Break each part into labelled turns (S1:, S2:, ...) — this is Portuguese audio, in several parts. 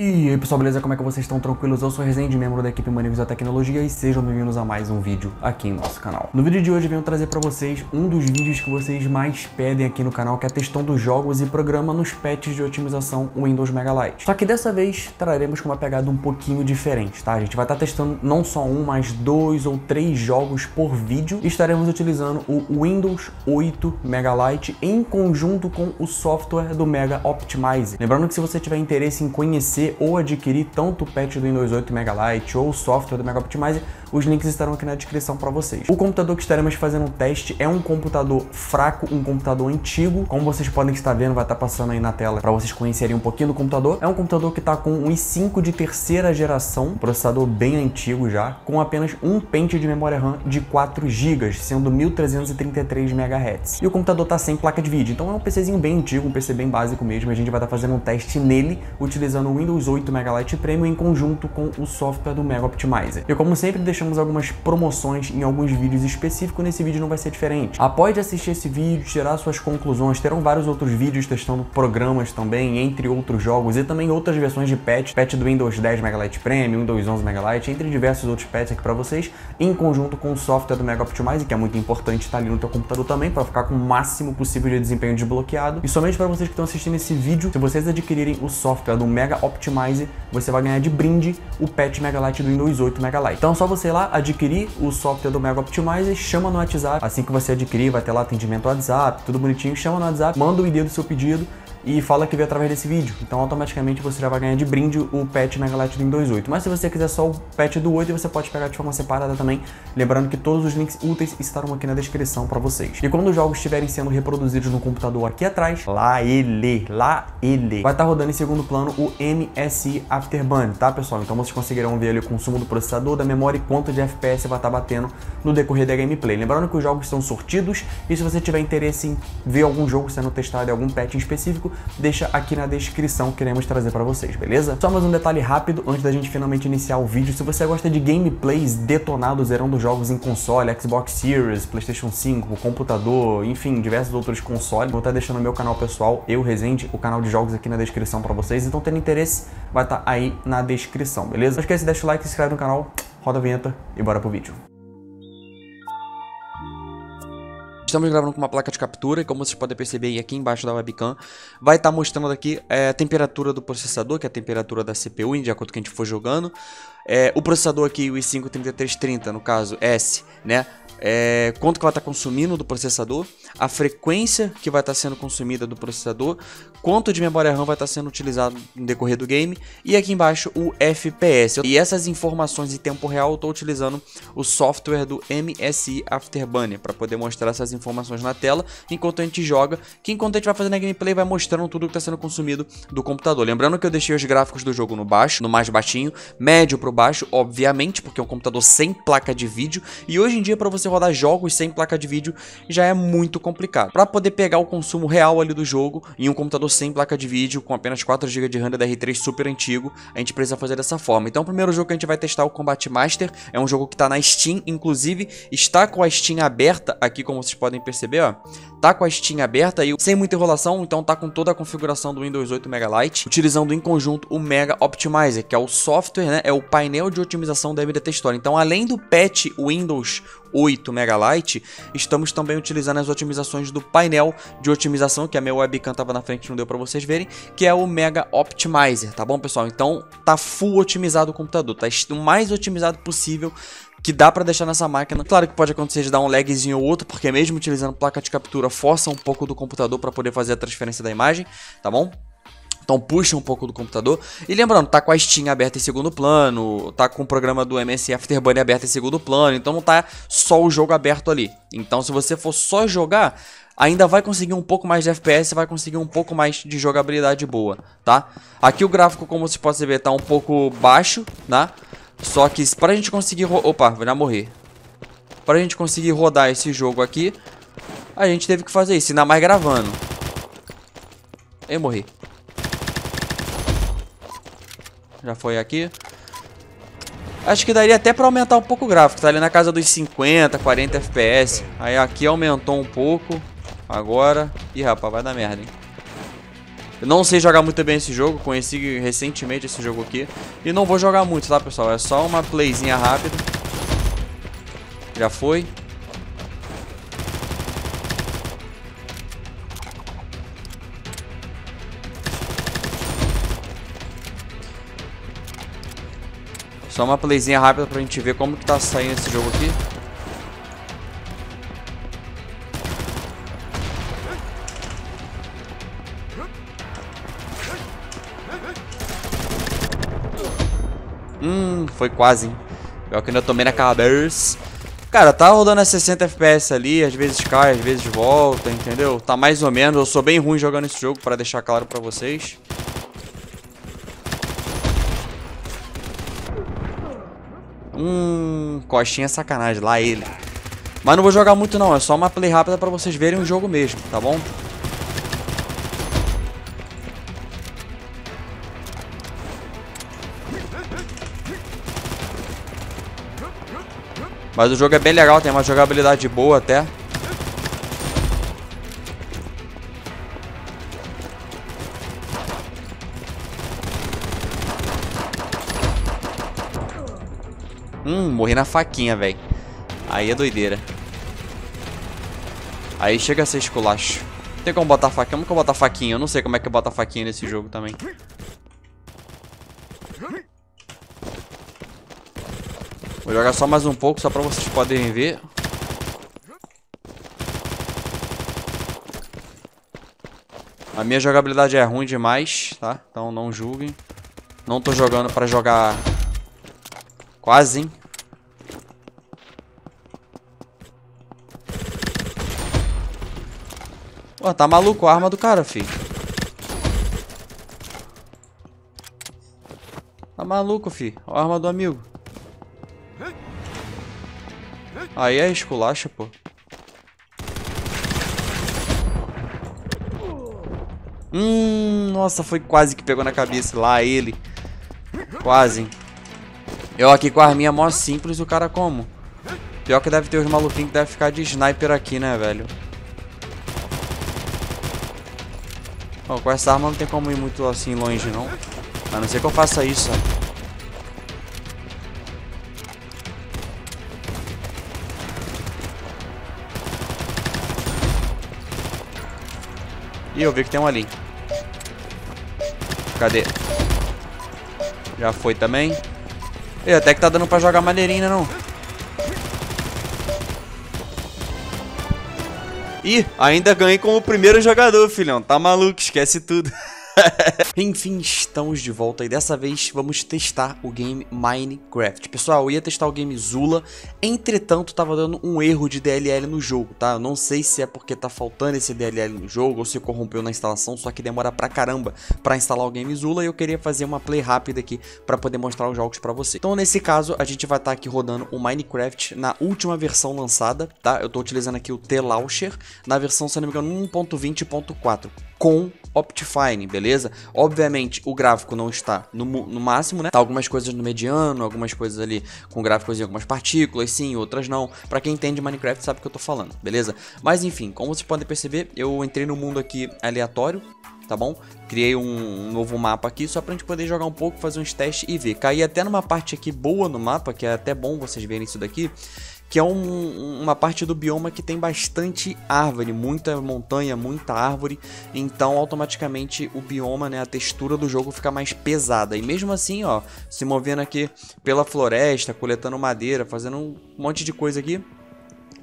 S1: E aí pessoal, beleza? Como é que vocês estão? Tranquilos? Eu sou Resende, membro da equipe Manigos da Tecnologia e sejam bem-vindos a mais um vídeo aqui em nosso canal. No vídeo de hoje venho trazer para vocês um dos vídeos que vocês mais pedem aqui no canal, que é dos jogos e programa nos patches de otimização Windows Megalite. Só que dessa vez traremos com uma pegada um pouquinho diferente, tá? A gente vai estar tá testando não só um, mas dois ou três jogos por vídeo e estaremos utilizando o Windows 8 Megalite em conjunto com o software do Mega Optimize. Lembrando que se você tiver interesse em conhecer ou adquirir tanto o patch do Windows 8 Megalite ou o software do Mega Optimizer, os links estarão aqui na descrição para vocês. O computador que estaremos fazendo um teste é um computador fraco, um computador antigo. Como vocês podem estar vendo, vai estar passando aí na tela para vocês conhecerem um pouquinho do computador. É um computador que está com um i5 de terceira geração, processador bem antigo já, com apenas um pente de memória RAM de 4 GB, sendo 1333 MHz. E o computador está sem placa de vídeo, então é um PCzinho bem antigo, um PC bem básico mesmo. A gente vai estar fazendo um teste nele, utilizando o Windows 8 Megalite Premium em conjunto com o software do Mega Optimizer. E como sempre, deixamos algumas promoções em alguns vídeos específicos, nesse vídeo não vai ser diferente. Após assistir esse vídeo, tirar suas conclusões, terão vários outros vídeos testando programas também, entre outros jogos, e também outras versões de patch, patch do Windows 10 Megalite Premium, Windows 11 Megalite, entre diversos outros patches aqui para vocês, em conjunto com o software do Mega Optimize, que é muito importante estar ali no teu computador também, para ficar com o máximo possível de desempenho desbloqueado. E somente para vocês que estão assistindo esse vídeo, se vocês adquirirem o software do Mega Optimize, você vai ganhar de brinde o patch Megalite do Windows 8 Megalite. Então é só você ir lá adquirir o software do Mega Optimizer, chama no WhatsApp. Assim que você adquirir, vai ter lá atendimento WhatsApp, tudo bonitinho, chama no WhatsApp, manda o ID do seu pedido e fala que veio através desse vídeo. Então automaticamente você já vai ganhar de brinde o patch Megalite do Windows 8. Mas se você quiser só o patch do 8, você pode pegar de forma separada também, lembrando que todos os links úteis estarão aqui na descrição para vocês. E quando os jogos estiverem sendo reproduzidos no computador aqui atrás, lá ele, lá ele, vai estar tá rodando em segundo plano o MSI Afterburn, tá pessoal? Então vocês conseguirão ver ali o consumo do processador, da memória e quanto de FPS vai estar tá batendo no decorrer da gameplay. Lembrando que os jogos são sortidos e se você tiver interesse em ver algum jogo sendo testado em algum patch em específico, deixa aqui na descrição que iremos trazer para vocês, beleza? Só mais um detalhe rápido antes da gente finalmente iniciar o vídeo. Se você gosta de gameplays detonados zerando jogos em console, Xbox Series, Playstation 5, computador, enfim, diversos outros consoles, vou estar deixando no meu canal pessoal, eu Resende, o canal de jogos aqui na descrição para vocês. Então, tendo interesse, vai estar aí na descrição, beleza? Não esquece de deixar o like, se inscreve no canal, roda a vinheta e bora pro vídeo. Estamos gravando com uma placa de captura e como vocês podem perceber aqui embaixo da webcam vai estar tá mostrando aqui é, a temperatura do processador, que é a temperatura da CPU, de acordo com que a gente for jogando. É, o processador aqui, o i5-3330, no caso S, né? É, quanto que ela está consumindo do processador, a frequência que vai estar tá sendo consumida do processador, quanto de memória RAM vai estar tá sendo utilizado no decorrer do game e aqui embaixo o FPS. E essas informações em tempo real eu estou utilizando o software do MSI Afterburner para poder mostrar essas informações na tela enquanto a gente joga, que enquanto a gente vai fazendo a gameplay vai mostrando tudo que está sendo consumido do computador. Lembrando que eu deixei os gráficos do jogo no baixo, no mais baixinho, médio para o baixo, obviamente, porque é um computador sem placa de vídeo e hoje em dia para você rodar jogos sem placa de vídeo já é muito complicado. Para poder pegar o consumo real ali do jogo em um computador sem placa de vídeo, com apenas 4 GB de RAM DDR3 super antigo, a gente precisa fazer dessa forma. Então o primeiro jogo que a gente vai testar é o Combat Master, é um jogo que está na Steam, inclusive está com a Steam aberta aqui, como vocês podem perceber, ó. Tá com a Steam aberta e sem muita enrolação, então tá com toda a configuração do Windows 8 Megalite, utilizando em conjunto o Mega Optimizer, que é o software, né, é o painel de otimização da MDT Store. Então, além do patch Windows 8 Megalite, estamos também utilizando as otimizações do painel de otimização, que a minha webcam estava na frente, não deu para vocês verem, que é o Mega Optimizer, tá bom, pessoal? Então, tá full otimizado o computador, tá o mais otimizado possível que dá para deixar nessa máquina. Claro que pode acontecer de dar um lagzinho ou outro, porque mesmo utilizando placa de captura, força um pouco do computador para poder fazer a transferência da imagem, tá bom? Então puxa um pouco do computador. E lembrando, tá com a Steam aberta em segundo plano, tá com o programa do MSI Afterburner aberto em segundo plano, então não tá só o jogo aberto ali. Então se você for só jogar, ainda vai conseguir um pouco mais de FPS, vai conseguir um pouco mais de jogabilidade boa, tá? Aqui o gráfico, como você pode ver, tá um pouco baixo, tá? Só que pra gente conseguir... Opa, vai morrer. Pra gente conseguir rodar esse jogo aqui, a gente teve que fazer isso, ainda mais gravando. Eu morri. Já foi aqui. Acho que daria até pra aumentar um pouco o gráfico. Tá ali na casa dos 50, 40 FPS. Aí aqui aumentou um pouco. Agora... Ih, rapaz, vai dar merda, hein. Eu não sei jogar muito bem esse jogo, conheci recentemente esse jogo aqui. E não vou jogar muito, tá, pessoal? É só uma playzinha rápida. Já foi. Só uma playzinha rápida pra gente ver como que tá saindo esse jogo aqui. Hum, foi quase, hein? Pior que ainda tomei na cabeça. Cara, tá rodando a 60 FPS ali, às vezes cai, às vezes volta, entendeu? Tá mais ou menos, eu sou bem ruim jogando esse jogo, pra deixar claro pra vocês. Hum, coxinha é sacanagem, lá ele. Mas não vou jogar muito não, é só uma play rápida pra vocês verem o jogo mesmo, tá bom? Mas o jogo é bem legal, tem uma jogabilidade boa até. Morri na faquinha, velho. Aí é doideira. Aí chega a ser esculacho. Tem como botar faquinha? Como que eu botar faquinha? Eu não sei como é que eu boto faquinha nesse jogo também. Vou jogar só mais um pouco, só pra vocês poderem ver. A minha jogabilidade é ruim demais, tá? Então não julguem. Não tô jogando pra jogar quase, hein? Tá maluco a arma do cara, filho. Tá maluco, filho. A arma do amigo. Aí é esculacha, pô. Hum, nossa, foi quase que pegou na cabeça lá ele. Quase. Eu aqui com a arminha mó simples, o cara como? Pior que deve ter os maluquinhos que deve ficar de sniper aqui, né, velho? Bom, com essa arma não tem como ir muito assim longe, não. A não ser que eu faça isso, ó. Ih, eu vi que tem um ali. Cadê? Já foi também. E até que tá dando pra jogar maneirinha, não. Ainda ganhei como primeiro jogador, filhão. Tá maluco, esquece tudo. Enfim, estamos de volta e dessa vez vamos testar o game Minecraft. Pessoal, eu ia testar o game Zula, entretanto tava dando um erro de DLL no jogo, tá? Eu não sei se é porque tá faltando esse DLL no jogo ou se corrompeu na instalação, só que demora pra caramba pra instalar o game Zula e eu queria fazer uma play rápida aqui pra poder mostrar os jogos pra você. Então nesse caso, a gente vai estar tá aqui rodando o Minecraft na última versão lançada, tá? Eu tô utilizando aqui o T-Launcher na versão, se não me engano, 1.20.4 com Optifine, beleza? Obviamente o gráfico não está no, no, máximo, né? Tá algumas coisas no mediano, algumas coisas ali com gráficos em algumas partículas, sim, outras não. Para quem entende Minecraft sabe o que eu tô falando, beleza? Mas enfim, como vocês podem perceber, eu entrei no mundo aqui aleatório, tá bom? Criei um novo mapa aqui só pra gente poder jogar um pouco, fazer uns testes e ver. Caí até numa parte aqui boa no mapa, que é até bom vocês verem isso daqui, que é um, uma parte do bioma que tem bastante árvore, muita montanha, muita árvore, então automaticamente o bioma, né, a textura do jogo fica mais pesada. E mesmo assim, ó, se movendo aqui pela floresta, coletando madeira, fazendo um monte de coisa aqui,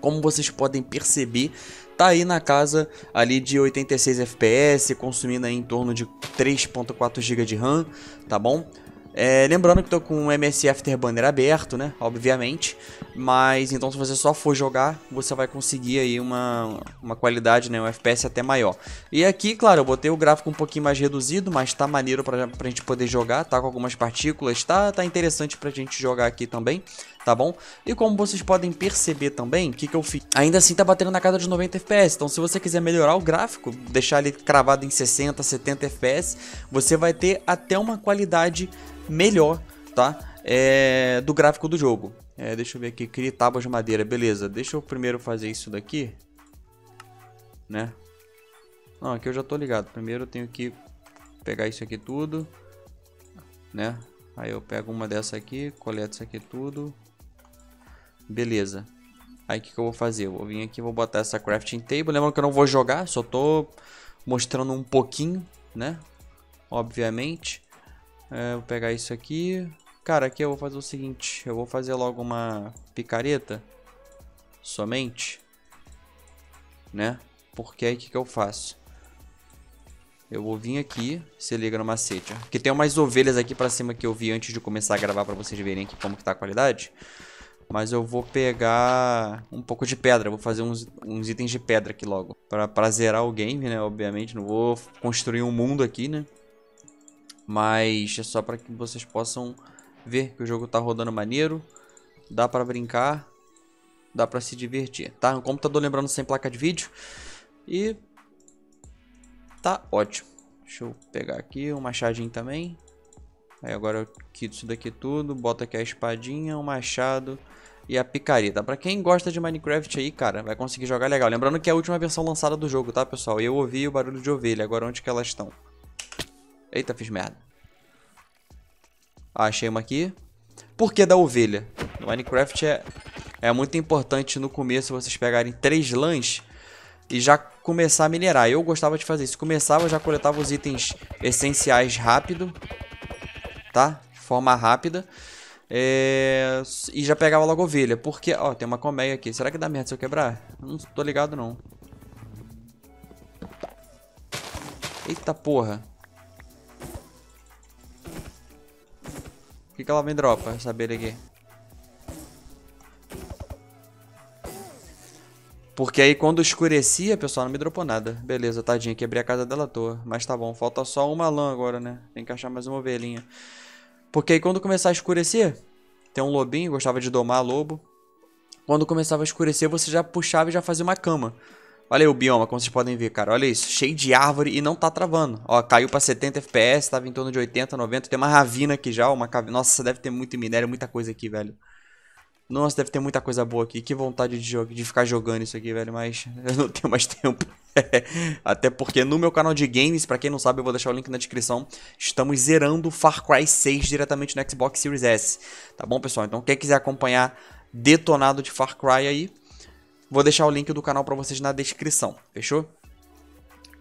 S1: como vocês podem perceber, tá aí na casa ali de 86 FPS, consumindo aí em torno de 3.4 GB de RAM, tá bom? É, lembrando que estou com o MS Afterburner aberto, né? Obviamente. Mas então se você só for jogar, você vai conseguir aí uma, uma qualidade, né? Um FPS até maior. E aqui, claro, eu botei o gráfico um pouquinho mais reduzido, mas tá maneiro pra, pra gente poder jogar, tá com algumas partículas, tá, tá interessante pra gente jogar aqui também tá bom? E como vocês podem perceber também, o que, que eu fiz? Ainda assim tá batendo na casa de 90 FPS, então se você quiser melhorar o gráfico, deixar ele cravado em 60, 70 FPS, você vai ter até uma qualidade melhor, tá? É, do gráfico do jogo. É, deixa eu ver aqui, crie tábuas de madeira, beleza. Deixa eu primeiro fazer isso daqui, né? Não, aqui eu já tô ligado. Primeiro eu tenho que pegar isso aqui tudo, né? Aí eu pego uma dessa aqui, coleto isso aqui tudo. Beleza. Aí o que, que eu vou fazer? Eu vou vir aqui, vou botar essa crafting table. Lembrando que eu não vou jogar, só tô mostrando um pouquinho, né? Obviamente. É, vou pegar isso aqui. Cara, aqui eu vou fazer o seguinte. Eu vou fazer logo uma picareta. Somente. Né? Porque aí o que, que eu faço? Eu vou vir aqui, se liga no macete. Porque tem umas ovelhas aqui pra cima que eu vi antes de começar a gravar pra vocês verem aqui como que tá a qualidade. Mas eu vou pegar um pouco de pedra. Vou fazer uns, uns itens de pedra aqui logo. Pra, pra zerar o game, né? Obviamente. Não vou construir um mundo aqui, né? Mas é só pra que vocês possam ver que o jogo tá rodando maneiro. Dá pra brincar. Dá pra se divertir. Tá? Um computador lembrando sem placa de vídeo. E... Tá ótimo. Deixa eu pegar aqui um machadinho também. Aí agora eu quito isso daqui tudo, boto aqui a espadinha, o machado e a picareta. Pra quem gosta de Minecraft aí, cara, vai conseguir jogar legal. Lembrando que é a última versão lançada do jogo, tá, pessoal? Eu ouvi o barulho de ovelha, agora onde que elas estão? Eita, fiz merda. Ah, achei uma aqui. Por que da ovelha? No Minecraft é, é muito importante no começo vocês pegarem três lãs e já começar a minerar. Eu gostava de fazer isso. Começava, já coletava os itens essenciais rápido tá? Forma rápida. É... E já pegava logo ovelha. Porque, ó, tem uma colmeia aqui. Será que dá merda se eu quebrar? Não tô ligado, não. Eita porra. O que, que ela me dropa, essa abelha aqui? Porque aí quando escurecia, pessoal, não me dropou nada. Beleza, tadinha, quebrei a casa dela à toa. Mas tá bom, falta só uma lã agora, né? Tem que achar mais uma ovelhinha. Porque aí quando começar a escurecer, tem um lobinho, gostava de domar lobo. Quando começava a escurecer, você já puxava e já fazia uma cama. Olha aí o bioma, como vocês podem ver, cara. Olha isso, cheio de árvore e não tá travando. Ó, caiu pra 70 FPS, tava em torno de 80, 90. Tem uma ravina aqui já, uma cav... Nossa, deve ter muito minério, muita coisa aqui, velho. Nossa, deve ter muita coisa boa aqui. Que vontade de, de ficar jogando isso aqui, velho. Mas eu não tenho mais tempo. Até porque no meu canal de games, pra quem não sabe, eu vou deixar o link na descrição. Estamos zerando Far Cry 6 diretamente no Xbox Series S. Tá bom, pessoal? Então quem quiser acompanhar detonado de Far Cry aí, vou deixar o link do canal pra vocês na descrição. Fechou?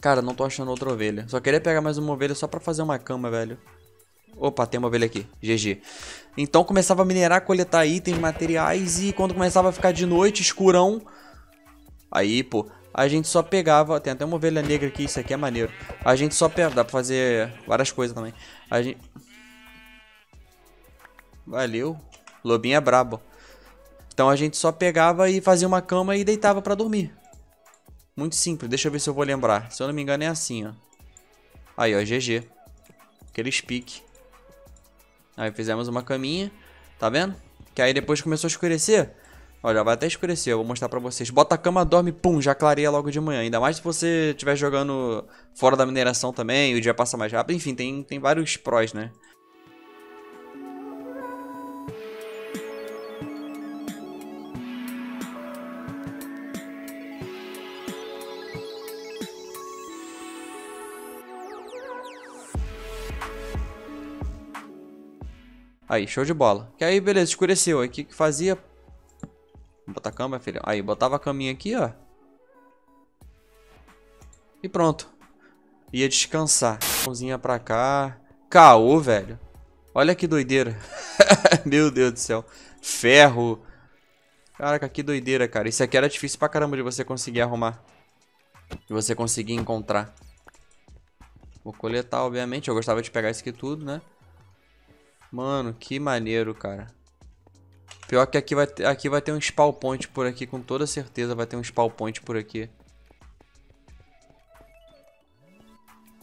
S1: Cara, não tô achando outra ovelha. Só queria pegar mais uma ovelha só pra fazer uma cama, velho. Opa, tem uma ovelha aqui. GG. Então começava a minerar, coletar itens, materiais e quando começava a ficar de noite, escurão, aí, pô, a gente só pegava, tem até uma ovelha negra aqui, isso aqui é maneiro. A gente só pegava, dá pra fazer várias coisas também. A gente Valeu. Lobinho é brabo. Então a gente só pegava e fazia uma cama e deitava pra dormir. Muito simples, deixa eu ver se eu vou lembrar. Se eu não me engano é assim, ó. Aí, ó, GG. Aquele pique. Aí fizemos uma caminha, tá vendo? Que aí depois começou a escurecer. Olha, vai até escurecer, eu vou mostrar pra vocês. Bota a cama, dorme, pum, já clareia logo de manhã. Ainda mais se você estiver jogando fora da mineração também, o dia passa mais rápido. Enfim, tem, tem vários prós, né? Aí, show de bola. Que aí, beleza, escureceu. Aí, o que que fazia? Botar a cama, filho. Aí, botava a caminha aqui, ó. E pronto. Ia descansar. Mãozinha pra cá. Caô, velho. Olha que doideira. Meu Deus do céu. Ferro. Caraca, que doideira, cara. Isso aqui era difícil pra caramba de você conseguir arrumar. De você conseguir encontrar. Vou coletar, obviamente. Eu gostava de pegar isso aqui tudo, né? Mano, que maneiro, cara. Pior que aqui vai, ter, aqui vai ter um spawn point por aqui, com toda certeza vai ter um spawn point por aqui.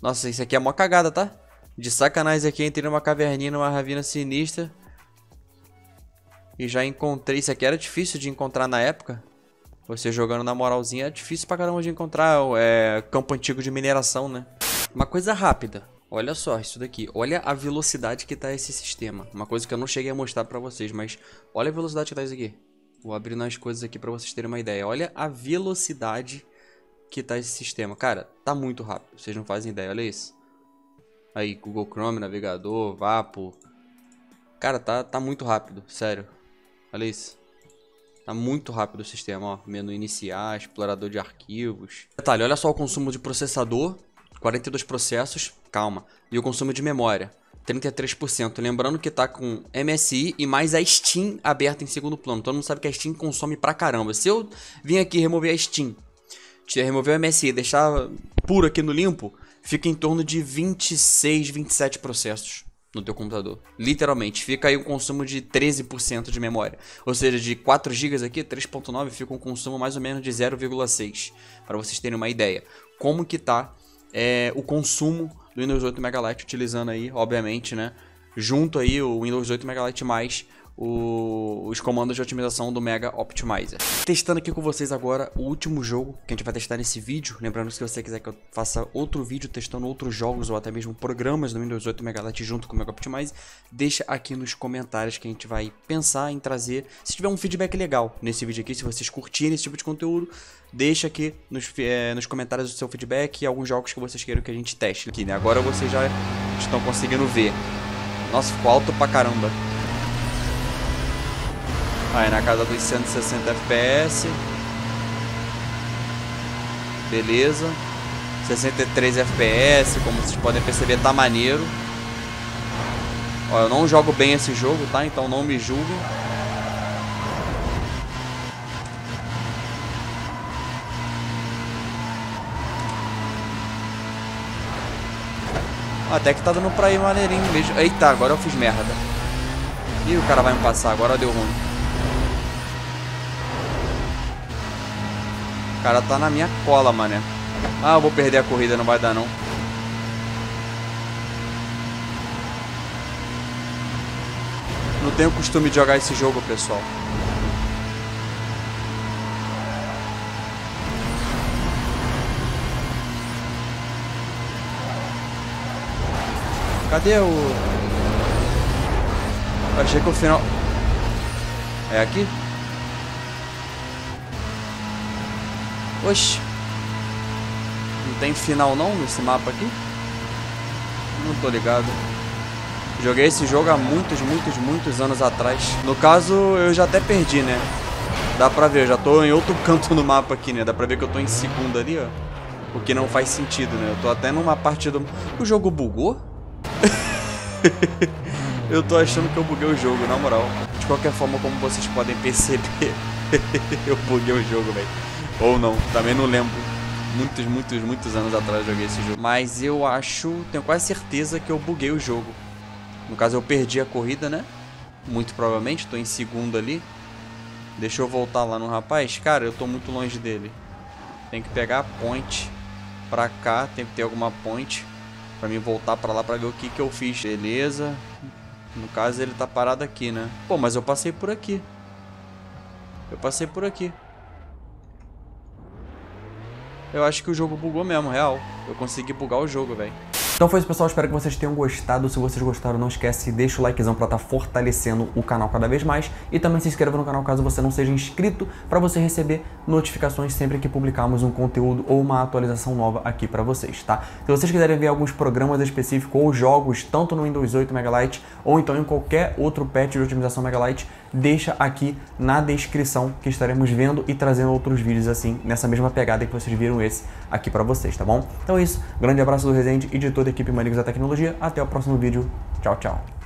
S1: Nossa, isso aqui é mó cagada, tá? De sacanagem aqui, entrei numa caverninha, numa ravina sinistra. E já encontrei, isso aqui era difícil de encontrar na época. Você jogando na moralzinha, é difícil pra caramba de encontrar é, campo antigo de mineração, né? Uma coisa rápida. Olha só isso daqui, olha a velocidade que está esse sistema. Uma coisa que eu não cheguei a mostrar para vocês, mas olha a velocidade que está isso aqui. Vou abrindo as coisas aqui para vocês terem uma ideia. Olha a velocidade que está esse sistema. Cara, tá muito rápido, vocês não fazem ideia, olha isso. Aí, Google Chrome, navegador, Vapo. Cara, tá, tá muito rápido, sério. Olha isso. Tá muito rápido o sistema, ó. Menu iniciar, explorador de arquivos. Detalhe, olha só o consumo de processador. 42 processos, calma. E o consumo de memória, 33%. Lembrando que tá com MSI e mais a Steam aberta em segundo plano. Todo mundo sabe que a Steam consome pra caramba. Se eu vim aqui remover a Steam, remover o MSI deixar puro aqui no limpo, fica em torno de 26, 27 processos no teu computador. Literalmente, fica aí um consumo de 13% de memória. Ou seja, de 4 GB aqui, 3.9 fica um consumo mais ou menos de 0,6, para vocês terem uma ideia. Como que tá é, o consumo do Windows 8 Megalite utilizando aí, obviamente, né, junto aí o Windows 8 Megalite mais o, os comandos de otimização do Mega Optimizer. Testando aqui com vocês agora o último jogo que a gente vai testar nesse vídeo. Lembrando que se você quiser que eu faça outro vídeo testando outros jogos ou até mesmo programas do Windows 8 Megalite junto com o Mega Optimizer, deixa aqui nos comentários que a gente vai pensar em trazer. Se tiver um feedback legal nesse vídeo aqui, se vocês curtirem esse tipo de conteúdo, deixa aqui nos, é, nos comentários o seu feedback e alguns jogos que vocês queiram que a gente teste aqui, né? Agora vocês já estão conseguindo ver. Nossa, ficou alto pra caramba. Aí na casa dos 160 FPS. Beleza. 63 FPS, como vocês podem perceber, tá maneiro. Ó, eu não jogo bem esse jogo, tá? Então não me julguem. Até que tá dando pra ir maneirinho mesmo. Eita, agora eu fiz merda. Ih, o cara vai me passar, agora deu ruim. Cara tá na minha cola, mané. Ah, eu vou perder a corrida, não vai dar não. Não tenho costume de jogar esse jogo, pessoal. Cadê o... Achei que o final... É aqui? Oxi. Não tem final não nesse mapa aqui? Não tô ligado. Joguei esse jogo há muitos, muitos, muitos anos atrás. No caso, eu já até perdi, né? Dá pra ver, eu já tô em outro canto no mapa aqui, né? Dá pra ver que eu tô em segundo ali, ó. O que não faz sentido, né? Eu tô até numa parte do... O jogo bugou? eu tô achando que eu buguei o jogo, na moral. De qualquer forma, como vocês podem perceber, eu buguei o jogo, velho. Ou não, também não lembro. Muitos, muitos, muitos anos atrás joguei esse jogo. Mas eu acho, tenho quase certeza que eu buguei o jogo. No caso, eu perdi a corrida, né? Muito provavelmente, tô em segundo ali. Deixa eu voltar lá no rapaz. Cara, eu tô muito longe dele. Tem que pegar a point pra cá, tem que ter alguma point Pra mim voltar pra lá pra ver o que que eu fiz. Beleza. No caso ele tá parado aqui, né? Pô, mas eu passei por aqui. Eu passei por aqui. Eu acho que o jogo bugou mesmo, real. Eu consegui bugar o jogo, velho. Então foi isso, pessoal. Espero que vocês tenham gostado. Se vocês gostaram, não esquece, deixa o likezão pra estar tá fortalecendo o canal cada vez mais. E também se inscreva no canal caso você não seja inscrito, para você receber notificações sempre que publicarmos um conteúdo ou uma atualização nova aqui para vocês, tá? Se vocês quiserem ver alguns programas específicos ou jogos, tanto no Windows 8 Megalite ou então em qualquer outro patch de otimização Megalite, deixa aqui na descrição que estaremos vendo e trazendo outros vídeos assim, nessa mesma pegada que vocês viram esse aqui para vocês, tá bom? Então é isso. Grande abraço do Resende e de toda a equipe Manigos da Tecnologia. Até o próximo vídeo. Tchau, tchau.